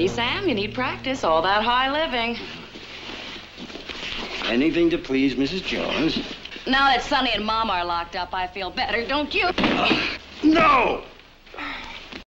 see, Sam, you need practice, all that high living. Anything to please Mrs. Jones. Now that Sonny and Mom are locked up, I feel better, don't you? No!